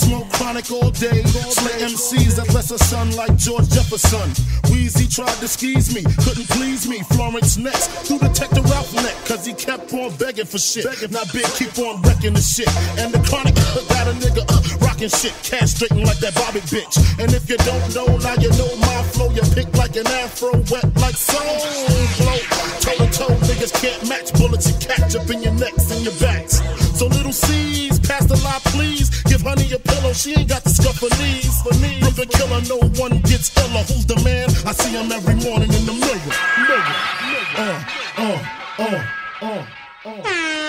back all day. Slay MCs that bless a son like George Jefferson. Wheezy tried to squeeze me, couldn't please me. Florence next, through Detective Ralph neck, cause he kept on begging for shit. Now Big keep on wrecking the shit. And the chronic got a nigga up, rocking shit, castrating like that Bobbitt bitch. And if you don't know, now you know my flow. You pick like an afro, wet like Soul Glo. Toe to toe, niggas can't match bullets you catch up in your necks and your backs. So little C's, pass the lie, please. Honey a pillow, she ain't got the scuff for knees. Knees. Brooklyn killer, no one gets iller. Who's the man? I see him every morning in the mirror. Mirror. Uh, uh, uh, uh, uh.